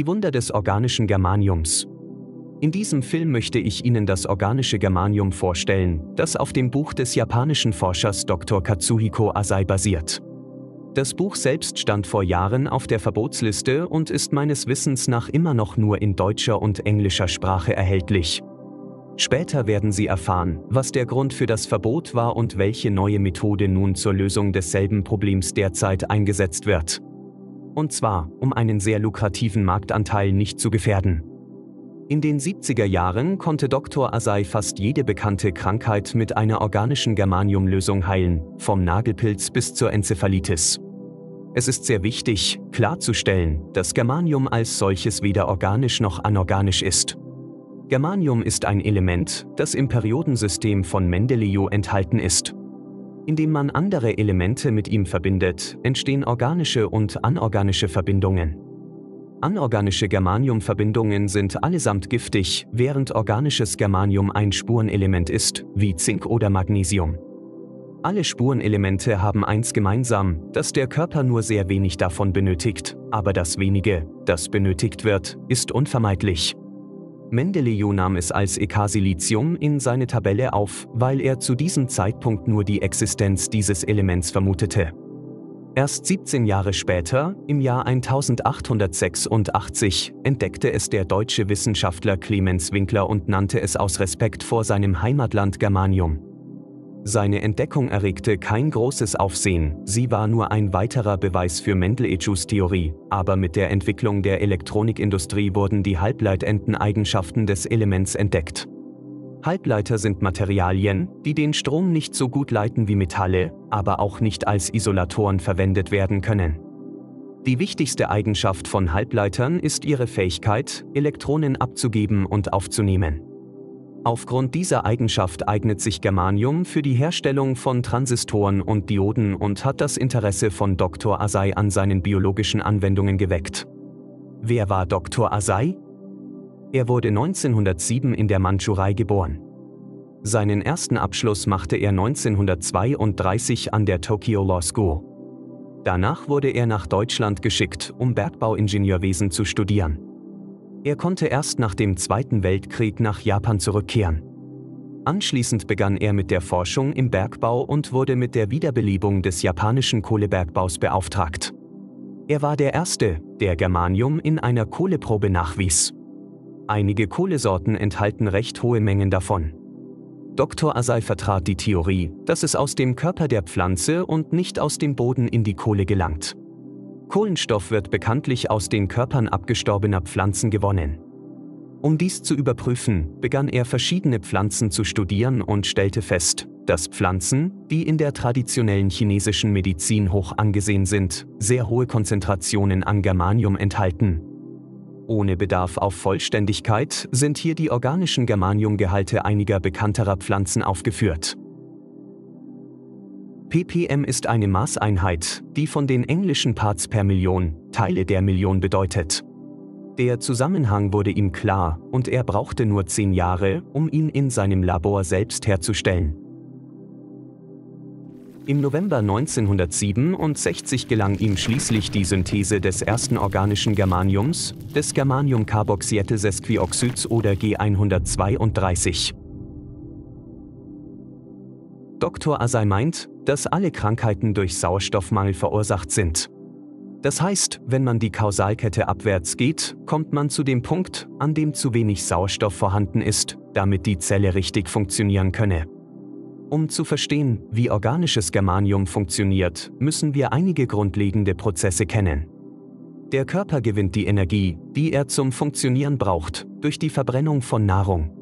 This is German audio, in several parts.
Die Wunder des organischen Germaniums. In diesem Film möchte ich Ihnen das organische Germanium vorstellen, das auf dem Buch des japanischen Forschers Dr. Katsuhiko Asai basiert. Das Buch selbst stand vor Jahren auf der Verbotsliste und ist meines Wissens nach immer noch nur in deutscher und englischer Sprache erhältlich. Später werden Sie erfahren, was der Grund für das Verbot war und welche neue Methode nun zur Lösung desselben Problems derzeit eingesetzt wird. Und zwar, um einen sehr lukrativen Marktanteil nicht zu gefährden. In den 70er Jahren konnte Dr. Asai fast jede bekannte Krankheit mit einer organischen Germaniumlösung heilen, vom Nagelpilz bis zur Enzephalitis. Es ist sehr wichtig, klarzustellen, dass Germanium als solches weder organisch noch anorganisch ist. Germanium ist ein Element, das im Periodensystem von Mendeleev enthalten ist. Indem man andere Elemente mit ihm verbindet, entstehen organische und anorganische Verbindungen. Anorganische Germaniumverbindungen sind allesamt giftig, während organisches Germanium ein Spurenelement ist, wie Zink oder Magnesium. Alle Spurenelemente haben eins gemeinsam, dass der Körper nur sehr wenig davon benötigt, aber das wenige, das benötigt wird, ist unvermeidlich. Mendeleev nahm es als Ekasilithium in seine Tabelle auf, weil er zu diesem Zeitpunkt nur die Existenz dieses Elements vermutete. Erst 17 Jahre später, im Jahr 1886, entdeckte es der deutsche Wissenschaftler Clemens Winkler und nannte es aus Respekt vor seinem Heimatland Germanium. Seine Entdeckung erregte kein großes Aufsehen, sie war nur ein weiterer Beweis für Mendeleevs Theorie, aber mit der Entwicklung der Elektronikindustrie wurden die Halbleitenden-Eigenschaften des Elements entdeckt. Halbleiter sind Materialien, die den Strom nicht so gut leiten wie Metalle, aber auch nicht als Isolatoren verwendet werden können. Die wichtigste Eigenschaft von Halbleitern ist ihre Fähigkeit, Elektronen abzugeben und aufzunehmen. Aufgrund dieser Eigenschaft eignet sich Germanium für die Herstellung von Transistoren und Dioden und hat das Interesse von Dr. Asai an seinen biologischen Anwendungen geweckt. Wer war Dr. Asai? Er wurde 1907 in der Mandschurei geboren. Seinen ersten Abschluss machte er 1932 an der Tokyo Law School. Danach wurde er nach Deutschland geschickt, um Bergbauingenieurwesen zu studieren. Er konnte erst nach dem Zweiten Weltkrieg nach Japan zurückkehren. Anschließend begann er mit der Forschung im Bergbau und wurde mit der Wiederbelebung des japanischen Kohlebergbaus beauftragt. Er war der Erste, der Germanium in einer Kohleprobe nachwies. Einige Kohlesorten enthalten recht hohe Mengen davon. Dr. Asai vertrat die Theorie, dass es aus dem Körper der Pflanze und nicht aus dem Boden in die Kohle gelangt. Kohlenstoff wird bekanntlich aus den Körpern abgestorbener Pflanzen gewonnen. Um dies zu überprüfen, begann er verschiedene Pflanzen zu studieren und stellte fest, dass Pflanzen, die in der traditionellen chinesischen Medizin hoch angesehen sind, sehr hohe Konzentrationen an Germanium enthalten. Ohne Bedarf auf Vollständigkeit sind hier die organischen Germaniumgehalte einiger bekannterer Pflanzen aufgeführt. Ppm ist eine Maßeinheit, die von den englischen Parts per Million, Teile der Million bedeutet. Der Zusammenhang wurde ihm klar und er brauchte nur zehn Jahre, um ihn in seinem Labor selbst herzustellen. Im November 1967 gelang ihm schließlich die Synthese des ersten organischen Germaniums, des Germaniumcarboxyetelsesquioxyds oder G132. Dr. Asai meint, dass alle Krankheiten durch Sauerstoffmangel verursacht sind. Das heißt, wenn man die Kausalkette abwärts geht, kommt man zu dem Punkt, an dem zu wenig Sauerstoff vorhanden ist, damit die Zelle richtig funktionieren könne. Um zu verstehen, wie organisches Germanium funktioniert, müssen wir einige grundlegende Prozesse kennen. Der Körper gewinnt die Energie, die er zum Funktionieren braucht, durch die Verbrennung von Nahrung.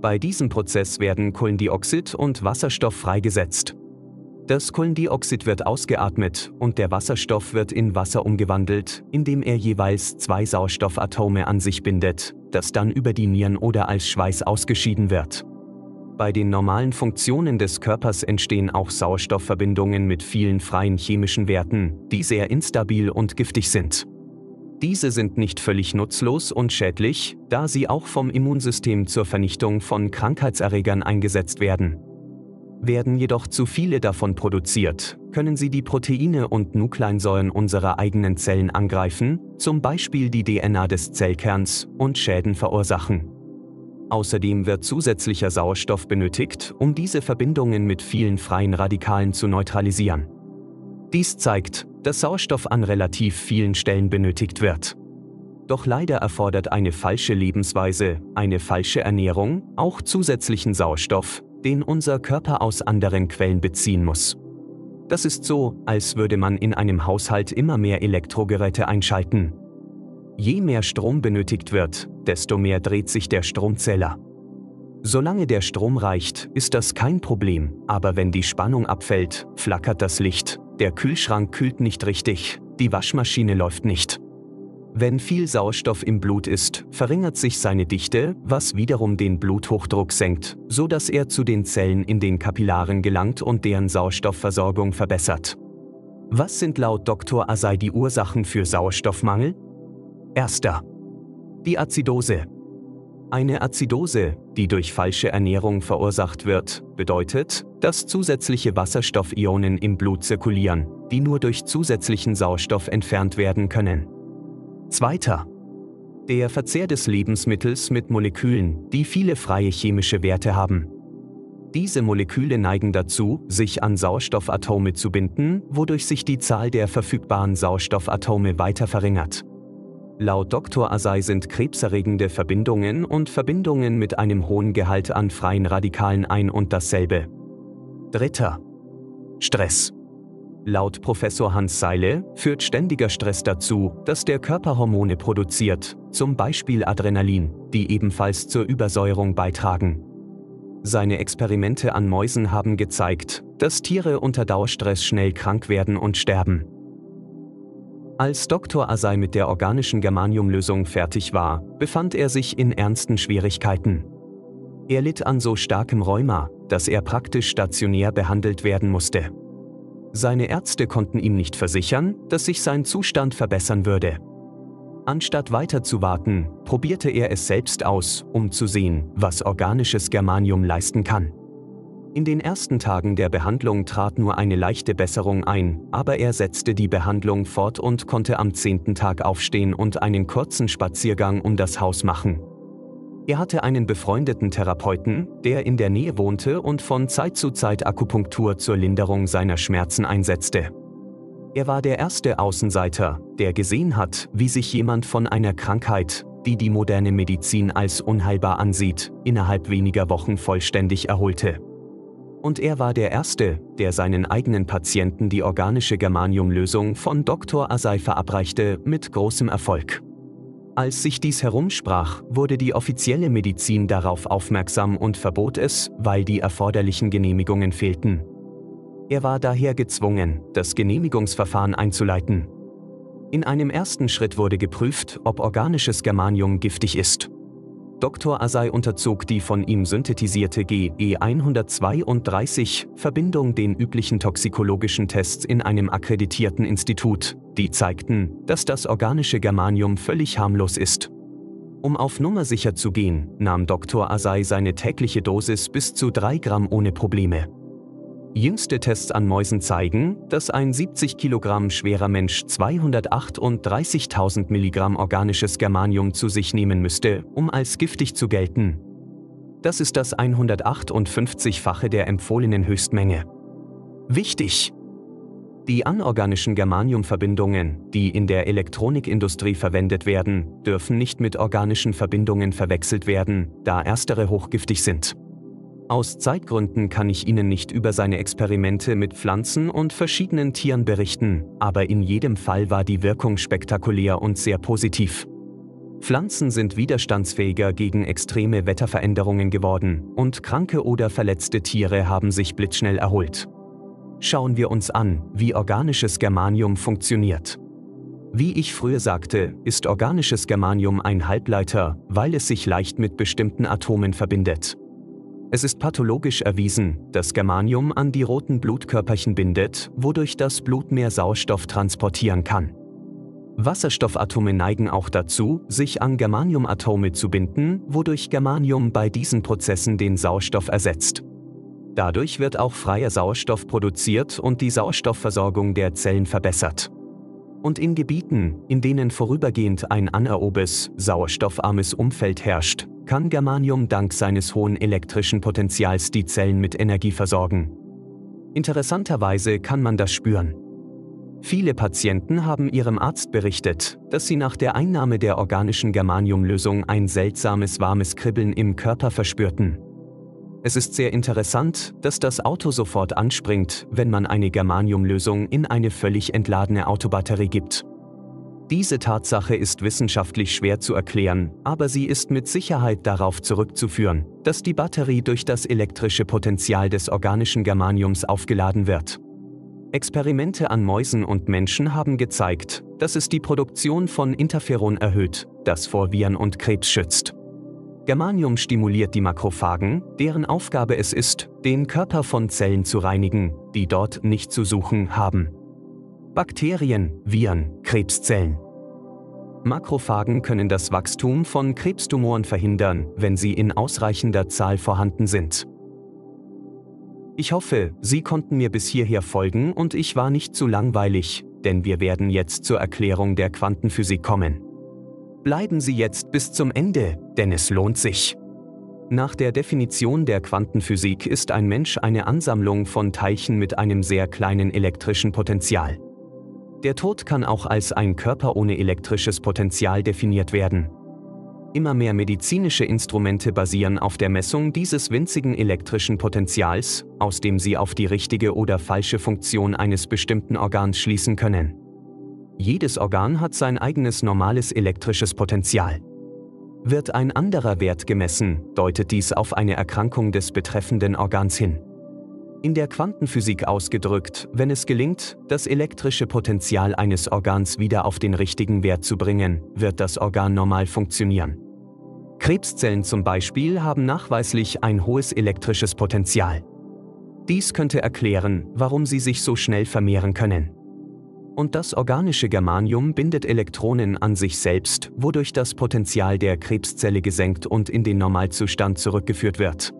Bei diesem Prozess werden Kohlendioxid und Wasserstoff freigesetzt. Das Kohlendioxid wird ausgeatmet und der Wasserstoff wird in Wasser umgewandelt, indem er jeweils zwei Sauerstoffatome an sich bindet, das dann über die Nieren oder als Schweiß ausgeschieden wird. Bei den normalen Funktionen des Körpers entstehen auch Sauerstoffverbindungen mit vielen freien chemischen Werten, die sehr instabil und giftig sind. Diese sind nicht völlig nutzlos und schädlich, da sie auch vom Immunsystem zur Vernichtung von Krankheitserregern eingesetzt werden. Werden jedoch zu viele davon produziert, können sie die Proteine und Nukleinsäuren unserer eigenen Zellen angreifen, zum Beispiel die DNA des Zellkerns, und Schäden verursachen. Außerdem wird zusätzlicher Sauerstoff benötigt, um diese Verbindungen mit vielen freien Radikalen zu neutralisieren. Dies zeigt, dass Sauerstoff an relativ vielen Stellen benötigt wird. Doch leider erfordert eine falsche Lebensweise, eine falsche Ernährung auch zusätzlichen Sauerstoff, den unser Körper aus anderen Quellen beziehen muss. Das ist so, als würde man in einem Haushalt immer mehr Elektrogeräte einschalten. Je mehr Strom benötigt wird, desto mehr dreht sich der Stromzähler. Solange der Strom reicht, ist das kein Problem, aber wenn die Spannung abfällt, flackert das Licht, der Kühlschrank kühlt nicht richtig, die Waschmaschine läuft nicht. Wenn viel Sauerstoff im Blut ist, verringert sich seine Dichte, was wiederum den Bluthochdruck senkt, so dass er zu den Zellen in den Kapillaren gelangt und deren Sauerstoffversorgung verbessert. Was sind laut Dr. Asai die Ursachen für Sauerstoffmangel? Erster. Die Azidose. Eine Azidose, die durch falsche Ernährung verursacht wird, bedeutet, dass zusätzliche Wasserstoffionen im Blut zirkulieren, die nur durch zusätzlichen Sauerstoff entfernt werden können. Zweiter. Der Verzehr des Lebensmittels mit Molekülen, die viele freie chemische Werte haben. Diese Moleküle neigen dazu, sich an Sauerstoffatome zu binden, wodurch sich die Zahl der verfügbaren Sauerstoffatome weiter verringert. Laut Dr. Asai sind krebserregende Verbindungen und Verbindungen mit einem hohen Gehalt an freien Radikalen ein und dasselbe. Dritter. Stress. Laut Professor Hans Seile führt ständiger Stress dazu, dass der Körper Hormone produziert, zum Beispiel Adrenalin, die ebenfalls zur Übersäuerung beitragen. Seine Experimente an Mäusen haben gezeigt, dass Tiere unter Dauerstress schnell krank werden und sterben. Als Dr. Asai mit der organischen Germaniumlösung fertig war, befand er sich in ernsten Schwierigkeiten. Er litt an so starkem Rheuma, dass er praktisch stationär behandelt werden musste. Seine Ärzte konnten ihm nicht versichern, dass sich sein Zustand verbessern würde. Anstatt weiter zu warten, probierte er es selbst aus, um zu sehen, was organisches Germanium leisten kann. In den ersten Tagen der Behandlung trat nur eine leichte Besserung ein, aber er setzte die Behandlung fort und konnte am zehnten Tag aufstehen und einen kurzen Spaziergang um das Haus machen. Er hatte einen befreundeten Therapeuten, der in der Nähe wohnte und von Zeit zu Zeit Akupunktur zur Linderung seiner Schmerzen einsetzte. Er war der erste Außenseiter, der gesehen hat, wie sich jemand von einer Krankheit, die die moderne Medizin als unheilbar ansieht, innerhalb weniger Wochen vollständig erholte. Und er war der Erste, der seinen eigenen Patienten die organische Germaniumlösung von Dr. Asai verabreichte, mit großem Erfolg. Als sich dies herumsprach, wurde die offizielle Medizin darauf aufmerksam und verbot es, weil die erforderlichen Genehmigungen fehlten. Er war daher gezwungen, das Genehmigungsverfahren einzuleiten. In einem ersten Schritt wurde geprüft, ob organisches Germanium giftig ist. Dr. Asai unterzog die von ihm synthetisierte GE132-Verbindung den üblichen toxikologischen Tests in einem akkreditierten Institut, die zeigten, dass das organische Germanium völlig harmlos ist. Um auf Nummer sicher zu gehen, nahm Dr. Asai seine tägliche Dosis bis zu 3 Gramm ohne Probleme. Jüngste Tests an Mäusen zeigen, dass ein 70 Kilogramm schwerer Mensch 238.000 Milligramm organisches Germanium zu sich nehmen müsste, um als giftig zu gelten. Das ist das 158-fache der empfohlenen Höchstmenge. Wichtig! Die anorganischen Germaniumverbindungen, die in der Elektronikindustrie verwendet werden, dürfen nicht mit organischen Verbindungen verwechselt werden, da erstere hochgiftig sind. Aus Zeitgründen kann ich Ihnen nicht über seine Experimente mit Pflanzen und verschiedenen Tieren berichten, aber in jedem Fall war die Wirkung spektakulär und sehr positiv. Pflanzen sind widerstandsfähiger gegen extreme Wetterveränderungen geworden und kranke oder verletzte Tiere haben sich blitzschnell erholt. Schauen wir uns an, wie organisches Germanium funktioniert. Wie ich früher sagte, ist organisches Germanium ein Halbleiter, weil es sich leicht mit bestimmten Atomen verbindet. Es ist pathologisch erwiesen, dass Germanium an die roten Blutkörperchen bindet, wodurch das Blut mehr Sauerstoff transportieren kann. Wasserstoffatome neigen auch dazu, sich an Germaniumatome zu binden, wodurch Germanium bei diesen Prozessen den Sauerstoff ersetzt. Dadurch wird auch freier Sauerstoff produziert und die Sauerstoffversorgung der Zellen verbessert. Und in Gebieten, in denen vorübergehend ein anaerobes, sauerstoffarmes Umfeld herrscht, kann Germanium dank seines hohen elektrischen Potenzials die Zellen mit Energie versorgen. Interessanterweise kann man das spüren. Viele Patienten haben ihrem Arzt berichtet, dass sie nach der Einnahme der organischen Germaniumlösung ein seltsames warmes Kribbeln im Körper verspürten. Es ist sehr interessant, dass das Auto sofort anspringt, wenn man eine Germaniumlösung in eine völlig entladene Autobatterie gibt. Diese Tatsache ist wissenschaftlich schwer zu erklären, aber sie ist mit Sicherheit darauf zurückzuführen, dass die Batterie durch das elektrische Potenzial des organischen Germaniums aufgeladen wird. Experimente an Mäusen und Menschen haben gezeigt, dass es die Produktion von Interferon erhöht, das vor Viren und Krebs schützt. Germanium stimuliert die Makrophagen, deren Aufgabe es ist, den Körper von Zellen zu reinigen, die dort nicht zu suchen haben. Bakterien, Viren, Krebszellen. Makrophagen können das Wachstum von Krebstumoren verhindern, wenn sie in ausreichender Zahl vorhanden sind. Ich hoffe, Sie konnten mir bis hierher folgen und ich war nicht zu langweilig, denn wir werden jetzt zur Erklärung der Quantenphysik kommen. Bleiben Sie jetzt bis zum Ende, denn es lohnt sich. Nach der Definition der Quantenphysik ist ein Mensch eine Ansammlung von Teilchen mit einem sehr kleinen elektrischen Potenzial. Der Tod kann auch als ein Körper ohne elektrisches Potenzial definiert werden. Immer mehr medizinische Instrumente basieren auf der Messung dieses winzigen elektrischen Potentials, aus dem sie auf die richtige oder falsche Funktion eines bestimmten Organs schließen können. Jedes Organ hat sein eigenes normales elektrisches Potenzial. Wird ein anderer Wert gemessen, deutet dies auf eine Erkrankung des betreffenden Organs hin. In der Quantenphysik ausgedrückt, wenn es gelingt, das elektrische Potenzial eines Organs wieder auf den richtigen Wert zu bringen, wird das Organ normal funktionieren. Krebszellen zum Beispiel haben nachweislich ein hohes elektrisches Potenzial. Dies könnte erklären, warum sie sich so schnell vermehren können. Und das organische Germanium bindet Elektronen an sich selbst, wodurch das Potenzial der Krebszelle gesenkt und in den Normalzustand zurückgeführt wird.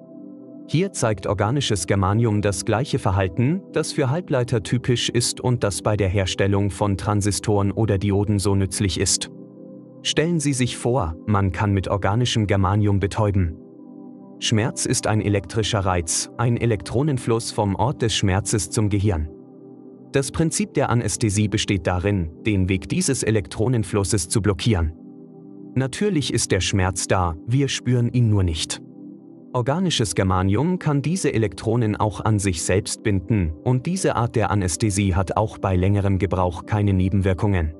Hier zeigt organisches Germanium das gleiche Verhalten, das für Halbleiter typisch ist und das bei der Herstellung von Transistoren oder Dioden so nützlich ist. Stellen Sie sich vor, man kann mit organischem Germanium betäuben. Schmerz ist ein elektrischer Reiz, ein Elektronenfluss vom Ort des Schmerzes zum Gehirn. Das Prinzip der Anästhesie besteht darin, den Weg dieses Elektronenflusses zu blockieren. Natürlich ist der Schmerz da, wir spüren ihn nur nicht. Organisches Germanium kann diese Elektronen auch an sich selbst binden und diese Art der Anästhesie hat auch bei längerem Gebrauch keine Nebenwirkungen.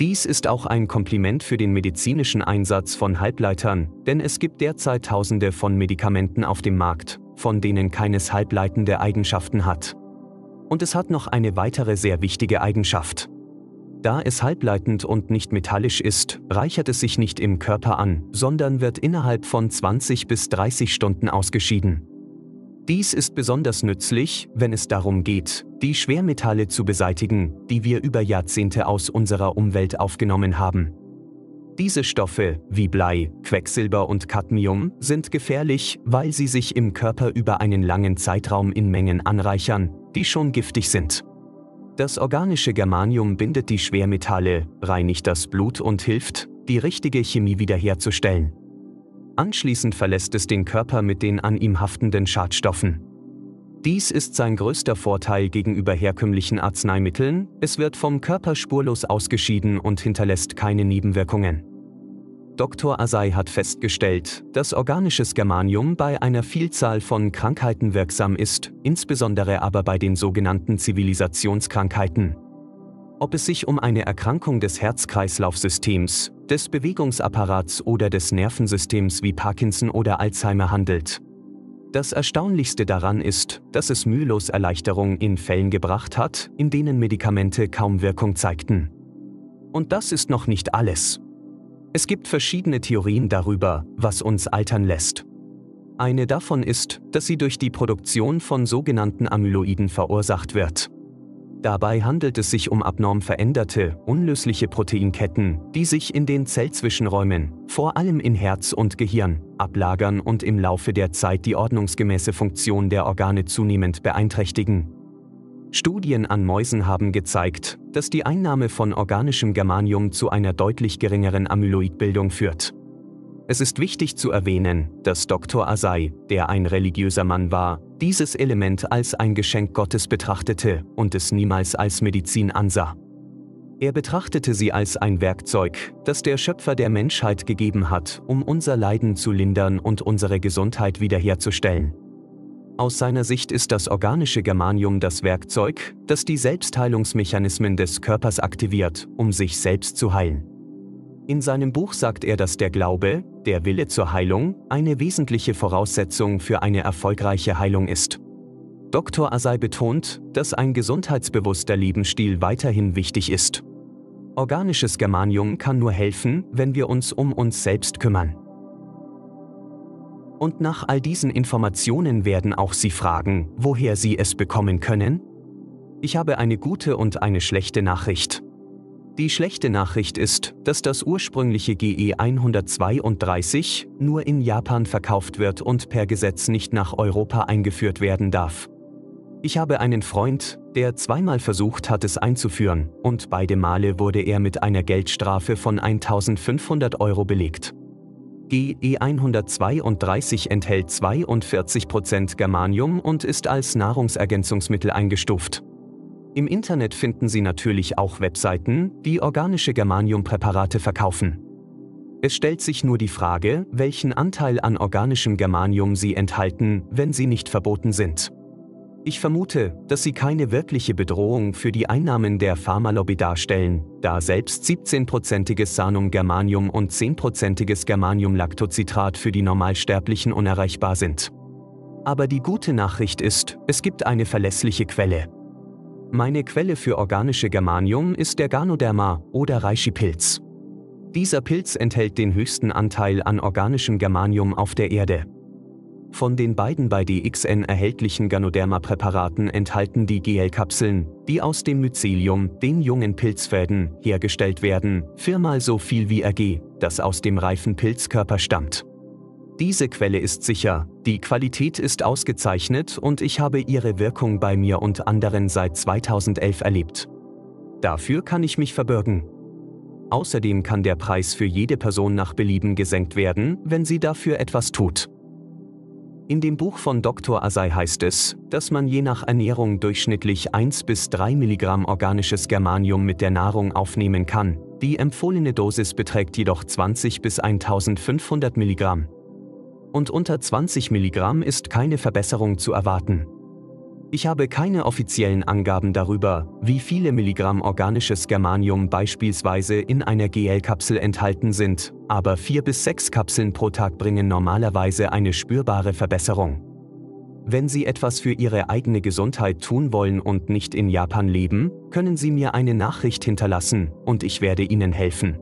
Dies ist auch ein Kompliment für den medizinischen Einsatz von Halbleitern, denn es gibt derzeit Tausende von Medikamenten auf dem Markt, von denen keines halbleitende Eigenschaften hat. Und es hat noch eine weitere sehr wichtige Eigenschaft. Da es halbleitend und nicht metallisch ist, reichert es sich nicht im Körper an, sondern wird innerhalb von 20 bis 30 Stunden ausgeschieden. Dies ist besonders nützlich, wenn es darum geht, die Schwermetalle zu beseitigen, die wir über Jahrzehnte aus unserer Umwelt aufgenommen haben. Diese Stoffe, wie Blei, Quecksilber und Cadmium, sind gefährlich, weil sie sich im Körper über einen langen Zeitraum in Mengen anreichern, die schon giftig sind. Das organische Germanium bindet die Schwermetalle, reinigt das Blut und hilft, die richtige Chemie wiederherzustellen. Anschließend verlässt es den Körper mit den an ihm haftenden Schadstoffen. Dies ist sein größter Vorteil gegenüber herkömmlichen Arzneimitteln, es wird vom Körper spurlos ausgeschieden und hinterlässt keine Nebenwirkungen. Dr. Asai hat festgestellt, dass organisches Germanium bei einer Vielzahl von Krankheiten wirksam ist, insbesondere aber bei den sogenannten Zivilisationskrankheiten. Ob es sich um eine Erkrankung des Herz-Kreislauf-Systems, des Bewegungsapparats oder des Nervensystems wie Parkinson oder Alzheimer handelt. Das Erstaunlichste daran ist, dass es mühelos Erleichterung in Fällen gebracht hat, in denen Medikamente kaum Wirkung zeigten. Und das ist noch nicht alles. Es gibt verschiedene Theorien darüber, was uns altern lässt. Eine davon ist, dass sie durch die Produktion von sogenannten Amyloiden verursacht wird. Dabei handelt es sich um abnorm veränderte, unlösliche Proteinketten, die sich in den Zellzwischenräumen, vor allem in Herz und Gehirn, ablagern und im Laufe der Zeit die ordnungsgemäße Funktion der Organe zunehmend beeinträchtigen. Studien an Mäusen haben gezeigt, dass die Einnahme von organischem Germanium zu einer deutlich geringeren Amyloidbildung führt. Es ist wichtig zu erwähnen, dass Dr. Asai, der ein religiöser Mann war, dieses Element als ein Geschenk Gottes betrachtete und es niemals als Medizin ansah. Er betrachtete sie als ein Werkzeug, das der Schöpfer der Menschheit gegeben hat, um unser Leiden zu lindern und unsere Gesundheit wiederherzustellen. Aus seiner Sicht ist das organische Germanium das Werkzeug, das die Selbstheilungsmechanismen des Körpers aktiviert, um sich selbst zu heilen. In seinem Buch sagt er, dass der Glaube, der Wille zur Heilung, eine wesentliche Voraussetzung für eine erfolgreiche Heilung ist. Dr. Asai betont, dass ein gesundheitsbewusster Lebensstil weiterhin wichtig ist. Organisches Germanium kann nur helfen, wenn wir uns um uns selbst kümmern. Und nach all diesen Informationen werden auch Sie fragen, woher Sie es bekommen können? Ich habe eine gute und eine schlechte Nachricht. Die schlechte Nachricht ist, dass das ursprüngliche GE 132 nur in Japan verkauft wird und per Gesetz nicht nach Europa eingeführt werden darf. Ich habe einen Freund, der zweimal versucht hat, es einzuführen, und beide Male wurde er mit einer Geldstrafe von 1500 Euro belegt. GE 132 enthält 42% Germanium und ist als Nahrungsergänzungsmittel eingestuft. Im Internet finden Sie natürlich auch Webseiten, die organische Germaniumpräparate verkaufen. Es stellt sich nur die Frage, welchen Anteil an organischem Germanium sie enthalten, wenn sie nicht verboten sind. Ich vermute, dass sie keine wirkliche Bedrohung für die Einnahmen der Pharmalobby darstellen, da selbst 17-prozentiges Sanum-Germanium und 10-prozentiges Germanium-Lactocitrat für die Normalsterblichen unerreichbar sind. Aber die gute Nachricht ist, es gibt eine verlässliche Quelle. Meine Quelle für organische Germanium ist der Ganoderma oder Reishi-Pilz. Dieser Pilz enthält den höchsten Anteil an organischem Germanium auf der Erde. Von den beiden bei DXN erhältlichen Ganoderma-Präparaten enthalten die GL-Kapseln, die aus dem Mycelium, den jungen Pilzfäden, hergestellt werden, viermal so viel wie RG, das aus dem reifen Pilzkörper stammt. Diese Quelle ist sicher, die Qualität ist ausgezeichnet und ich habe ihre Wirkung bei mir und anderen seit 2011 erlebt. Dafür kann ich mich verbürgen. Außerdem kann der Preis für jede Person nach Belieben gesenkt werden, wenn sie dafür etwas tut. In dem Buch von Dr. Asai heißt es, dass man je nach Ernährung durchschnittlich 1 bis 3 Milligramm organisches Germanium mit der Nahrung aufnehmen kann. Die empfohlene Dosis beträgt jedoch 20 bis 1500 Milligramm und unter 20 Milligramm ist keine Verbesserung zu erwarten. Ich habe keine offiziellen Angaben darüber, wie viele Milligramm organisches Germanium beispielsweise in einer GL-Kapsel enthalten sind, aber vier bis sechs Kapseln pro Tag bringen normalerweise eine spürbare Verbesserung. Wenn Sie etwas für Ihre eigene Gesundheit tun wollen und nicht in Japan leben, können Sie mir eine Nachricht hinterlassen und ich werde Ihnen helfen.